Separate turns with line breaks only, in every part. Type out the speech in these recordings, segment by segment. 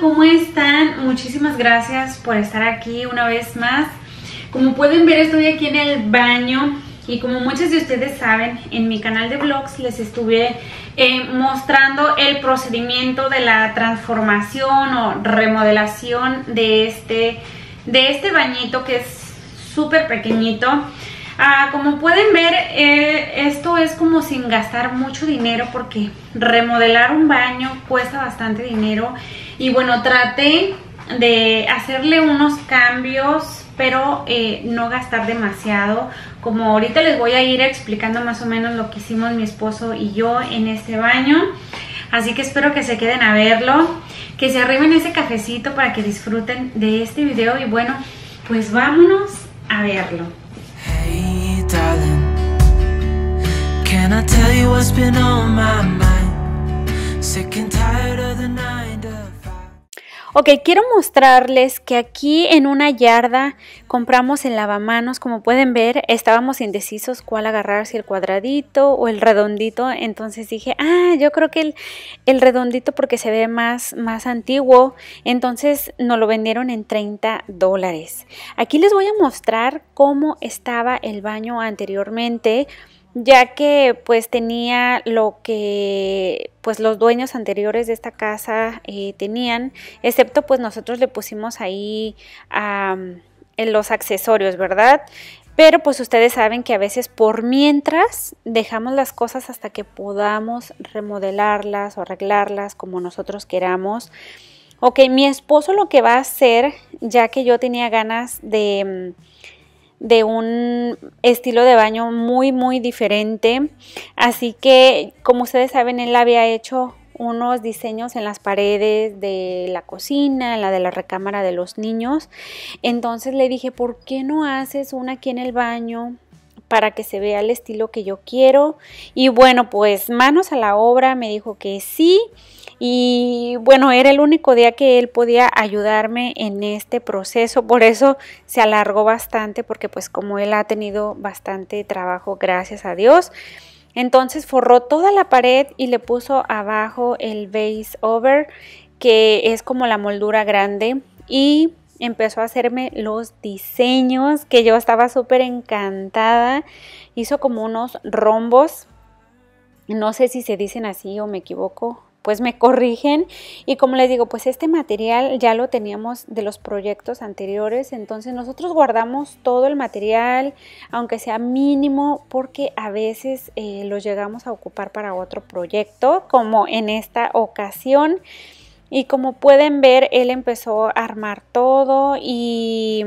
¿cómo están? Muchísimas gracias por estar aquí una vez más. Como pueden ver estoy aquí en el baño y como muchos de ustedes saben, en mi canal de vlogs les estuve eh, mostrando el procedimiento de la transformación o remodelación de este, de este bañito que es súper pequeñito. Ah, como pueden ver, eh, esto es como sin gastar mucho dinero porque remodelar un baño cuesta bastante dinero. Y bueno, traté de hacerle unos cambios, pero eh, no gastar demasiado. Como ahorita les voy a ir explicando más o menos lo que hicimos mi esposo y yo en este baño. Así que espero que se queden a verlo, que se arriben ese cafecito para que disfruten de este video. Y bueno, pues vámonos a verlo. Hey, darling, can I tell you what's been on my mind? Ok, quiero mostrarles que aquí en una yarda compramos el lavamanos, como pueden ver, estábamos indecisos cuál agarrar, si el cuadradito o el redondito, entonces dije, ah, yo creo que el, redondito porque se ve más, más antiguo, entonces nos lo vendieron en 30 dólares. Aquí les voy a mostrar cómo estaba el baño anteriormente, ya que pues tenía lo que pues los dueños anteriores de esta casa eh, tenían, excepto pues nosotros le pusimos ahí en los accesorios, ¿verdad? Pero pues ustedes saben que a veces por mientras dejamos las cosas hasta que podamos remodelarlas o arreglarlas como nosotros queramos. Ok, mi esposo lo que va a hacer, ya que yo tenía ganas de de un estilo de baño muy muy diferente así que como ustedes saben él había hecho unos diseños en las paredes de la cocina, en la de la recámara de los niños. Entonces le dije, ¿por qué no haces una aquí en el baño? para que se vea el estilo que yo quiero. Y bueno, pues manos a la obra, me dijo que sí. Y bueno, era el único día que él podía ayudarme en este proceso, por eso se alargó bastante, porque pues como él ha tenido bastante trabajo, gracias a Dios. Entonces forró toda la pared y le puso abajo el base over, que es como la moldura grande. Y empezó a hacerme los diseños que yo estaba súper encantada. Hizo como unos rombos. No sé si se dicen así o me equivoco pues me corrigen. Y como les digo pues este material ya lo teníamos de los proyectos anteriores. Entonces nosotros guardamos todo el material aunque sea mínimo porque a veces eh, lo llegamos a ocupar para otro proyecto como en esta ocasión. Y como pueden ver él empezó a armar todo y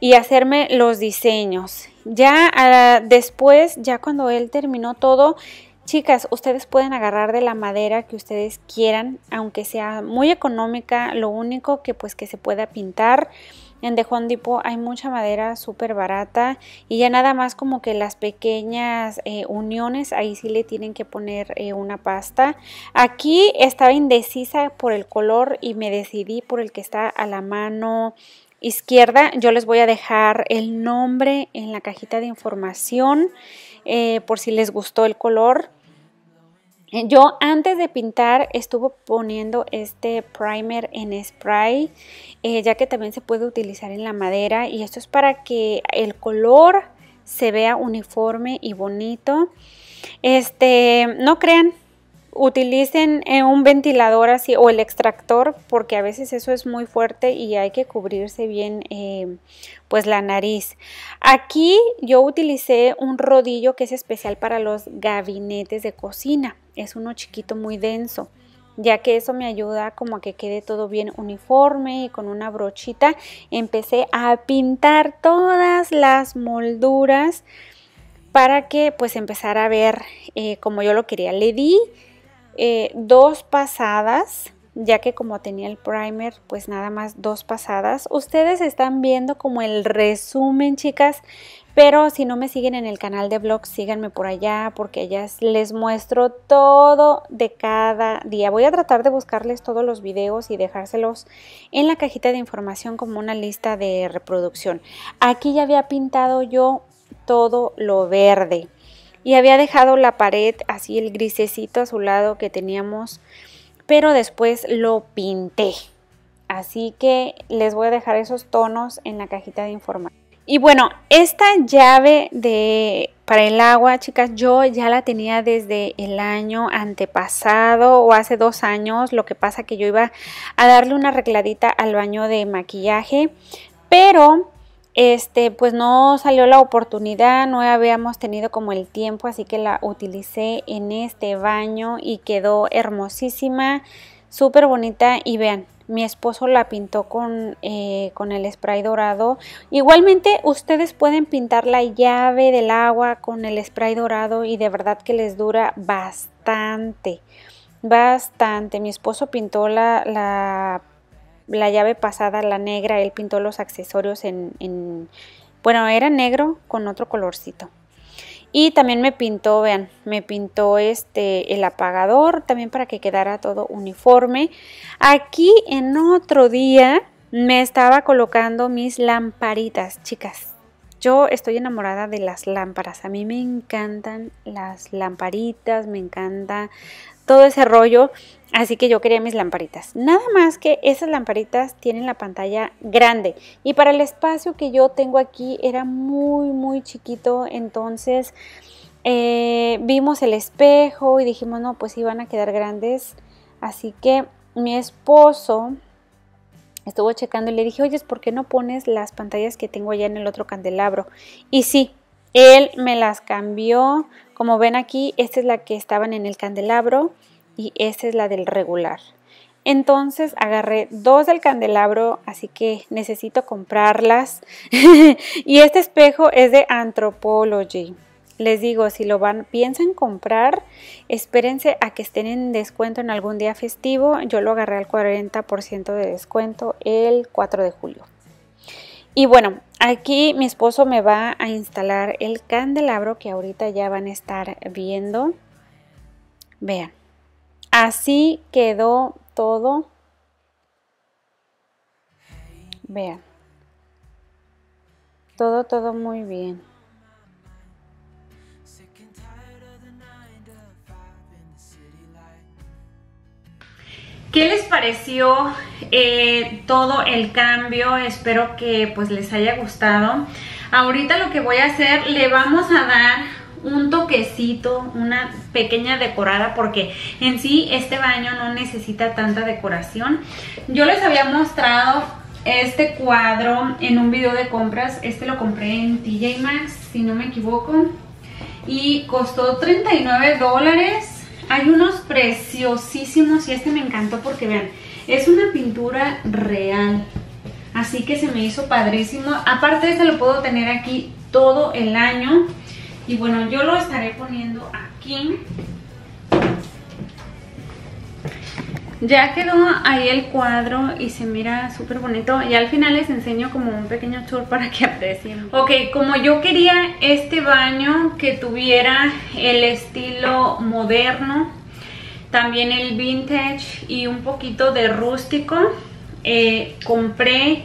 y hacerme los diseños. Ya ah, después ya cuando él terminó todo Chicas, ustedes pueden agarrar de la madera que ustedes quieran, aunque sea muy económica, lo único que pues que se pueda pintar. En The Home Depot hay mucha madera súper barata y ya nada más como que las pequeñas eh, uniones, ahí sí le tienen que poner eh, una pasta. Aquí estaba indecisa por el color y me decidí por el que está a la mano izquierda. Yo les voy a dejar el nombre en la cajita de información eh, por si les gustó el color. Yo antes de pintar estuve poniendo este primer en spray, eh, ya que también se puede utilizar en la madera y esto es para que el color se vea uniforme y bonito. Este, no crean, utilicen eh, un ventilador así o el extractor porque a veces eso es muy fuerte y hay que cubrirse bien eh, pues la nariz. Aquí yo utilicé un rodillo que es especial para los gabinetes de cocina. Es uno chiquito muy denso ya que eso me ayuda como a que quede todo bien uniforme y con una brochita. Empecé a pintar todas las molduras para que pues empezara a ver eh, como yo lo quería. Le di eh, dos pasadas ya que como tenía el primer pues nada más dos pasadas. Ustedes están viendo como el resumen chicas pero si no me siguen en el canal de vlogs síganme por allá porque ya les muestro todo de cada día. Voy a tratar de buscarles todos los videos y dejárselos en la cajita de información como una lista de reproducción. Aquí ya había pintado yo todo lo verde y había dejado la pared así el grisecito a su lado que teníamos, pero después lo pinté. Así que les voy a dejar esos tonos en la cajita de información. Y bueno, esta llave de para el agua, chicas, yo ya la tenía desde el año antepasado o hace dos años. Lo que pasa que yo iba a darle una arregladita al baño de maquillaje, pero este pues no salió la oportunidad, no habíamos tenido como el tiempo, así que la utilicé en este baño y quedó hermosísima, súper bonita y vean, mi esposo la pintó con, eh, con el spray dorado. Igualmente ustedes pueden pintar la llave del agua con el spray dorado y de verdad que les dura bastante, bastante. Mi esposo pintó la, la, la llave pasada, la negra, él pintó los accesorios en, en, bueno, era negro con otro colorcito. Y también me pintó, vean, me pintó este el apagador también para que quedara todo uniforme. Aquí en otro día me estaba colocando mis lamparitas, chicas. Yo estoy enamorada de las lámparas. A mí me encantan las lamparitas, me encanta todo ese rollo. Así que yo quería mis lamparitas. Nada más que esas lamparitas tienen la pantalla grande. Y para el espacio que yo tengo aquí era muy, muy chiquito. Entonces eh, vimos el espejo y dijimos, no, pues iban a quedar grandes. Así que mi esposo estuvo checando y le dije, oye, ¿por qué no pones las pantallas que tengo allá en el otro candelabro? Y sí, él me las cambió. Como ven aquí, esta es la que estaban en el candelabro y esta es la del regular. Entonces agarré dos del candelabro, así que necesito comprarlas. y este espejo es de Anthropology. Les digo, si lo van, piensan comprar, espérense a que estén en descuento en algún día festivo. Yo lo agarré al 40% de descuento el 4 de julio. Y bueno, aquí mi esposo me va a instalar el candelabro que ahorita ya van a estar viendo. Vean. Así quedó todo. Vean. Todo, todo muy bien. ¿Qué les pareció eh, todo el cambio? Espero que pues les haya gustado. Ahorita lo que voy a hacer, le vamos a dar un toquecito, una pequeña decorada porque en sí este baño no necesita tanta decoración. Yo les había mostrado este cuadro en un video de compras, este lo compré en TJ Maxx si no me equivoco y costó 39 dólares. Hay unos preciosísimos y este me encantó porque vean, es una pintura real. Así que se me hizo padrísimo. Aparte este lo puedo tener aquí todo el año. Y bueno, yo lo estaré poniendo aquí. Ya quedó ahí el cuadro y se mira súper bonito. Y al final les enseño como un pequeño tour para que aprecien. Ok, como yo quería este baño que tuviera el estilo moderno, también el vintage y un poquito de rústico, eh, compré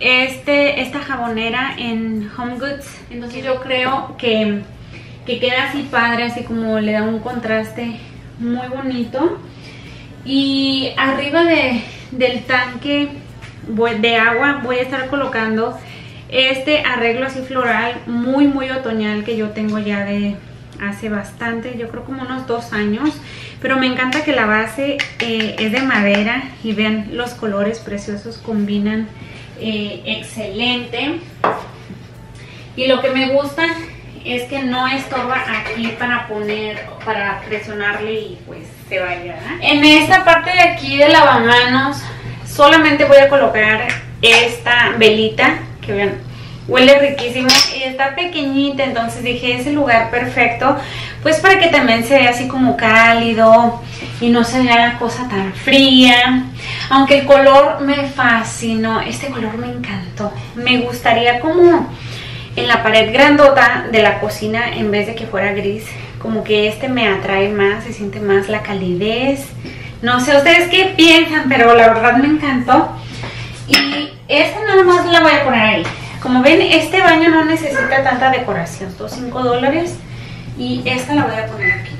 este, esta jabonera en Home Goods. Entonces yo creo que que queda así padre, así como le da un contraste muy bonito. Y arriba de, del tanque de agua voy a estar colocando este arreglo así floral muy muy otoñal que yo tengo ya de hace bastante, yo creo como unos dos años. Pero me encanta que la base eh, es de madera y vean los colores preciosos, combinan eh, excelente. Y lo que me gusta es que no estorba aquí para poner, para presionarle y pues se vaya. En esta parte de aquí de lavamanos solamente voy a colocar esta velita que vean, huele riquísimo y está pequeñita, entonces dije es el lugar perfecto pues para que también se vea así como cálido y no se vea la cosa tan fría. Aunque el color me fascinó, este color me encantó. Me gustaría como en la pared grandota de la cocina en vez de que fuera gris como que este me atrae más, se siente más la calidez. No sé ustedes qué piensan pero la verdad me encantó. Y esta nada más la voy a poner ahí. Como ven este baño no necesita tanta decoración, estos 5 dólares. Y esta la voy a poner aquí.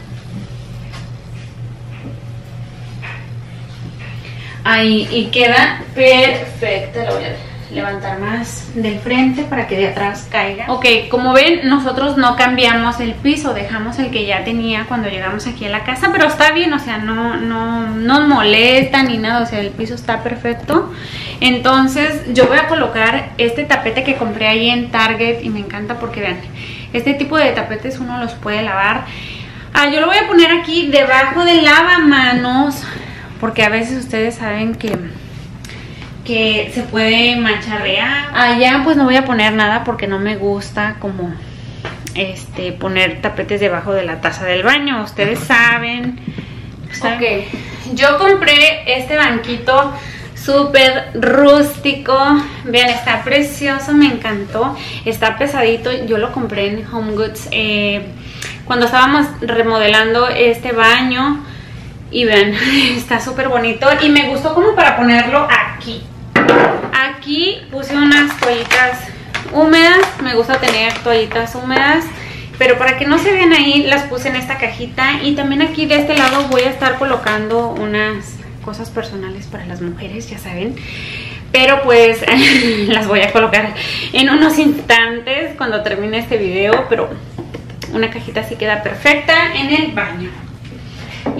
Ahí y queda perfecta. Lo voy a levantar más del frente para que de atrás caiga. Ok, como ven, nosotros no cambiamos el piso, dejamos el que ya tenía cuando llegamos aquí a la casa, pero está bien, o sea, no, no, no molesta ni nada, o sea, el piso está perfecto. Entonces yo voy a colocar este tapete que compré ahí en Target y me encanta porque vean, este tipo de tapetes uno los puede lavar. Ah, yo lo voy a poner aquí debajo del lavamanos porque a veces ustedes saben que que se puede mancharrear. Allá pues no voy a poner nada porque no me gusta como este poner tapetes debajo de la taza del baño. Ustedes saben. Ok, yo compré este banquito súper rústico. Vean, está precioso, me encantó. Está pesadito, yo lo compré en Home Goods eh, cuando estábamos remodelando este baño. Y vean, está súper bonito y me gustó como para ponerlo aquí. Aquí puse unas toallitas húmedas, me gusta tener toallitas húmedas, pero para que no se vean ahí las puse en esta cajita y también aquí de este lado voy a estar colocando unas cosas personales para las mujeres, ya saben. Pero pues las voy a colocar en unos instantes cuando termine este video, pero una cajita así queda perfecta en el baño.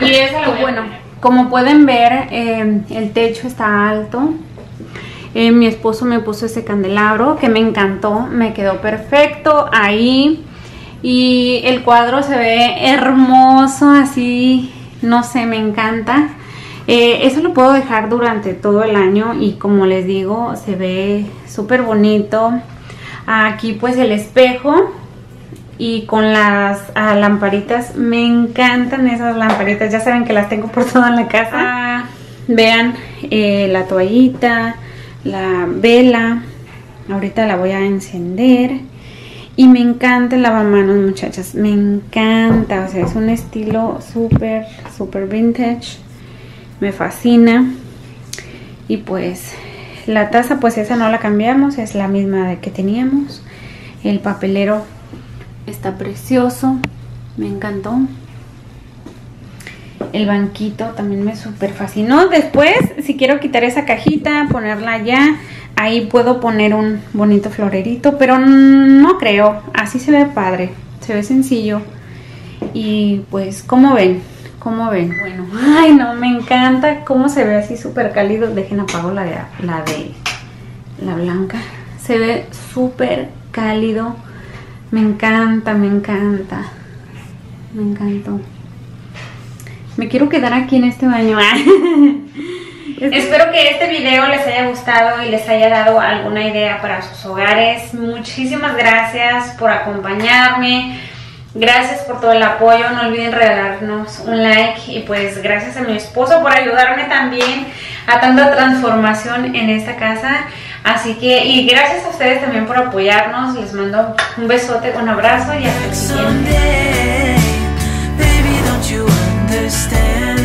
Y es algo bueno. Como pueden ver, eh, el techo está alto, eh, mi esposo me puso ese candelabro que me encantó, me quedó perfecto ahí. Y el cuadro se ve hermoso, así, no sé, me encanta. Eh, eso lo puedo dejar durante todo el año y como les digo, se ve súper bonito. Aquí pues el espejo y con las ah, lamparitas, me encantan esas lamparitas, ya saben que las tengo por toda la casa. Ah, vean eh, la toallita, la vela. Ahorita la voy a encender. Y me encanta el lavamanos, muchachas. Me encanta. O sea, es un estilo súper, súper vintage. Me fascina. Y pues la taza, pues esa no la cambiamos. Es la misma que teníamos. El papelero está precioso. Me encantó. El banquito también me súper fascinó. Después, si quiero quitar esa cajita, ponerla ya, ahí puedo poner un bonito florerito, pero no creo. Así se ve padre, se ve sencillo. Y pues, ¿cómo ven? ¿Cómo ven? Bueno, ay no, me encanta cómo se ve así súper cálido. Dejen apago la de, la de la blanca. Se ve súper cálido. Me encanta, me encanta. Me encantó. Me quiero quedar aquí en este baño. Espero que este video les haya gustado y les haya dado alguna idea para sus hogares. Muchísimas gracias por acompañarme. Gracias por todo el apoyo. No olviden regalarnos un like. Y pues gracias a mi esposo por ayudarme también a tanta transformación en esta casa. Así que, y gracias a ustedes también por apoyarnos. Les mando un besote, un abrazo y hasta el siguiente. understand.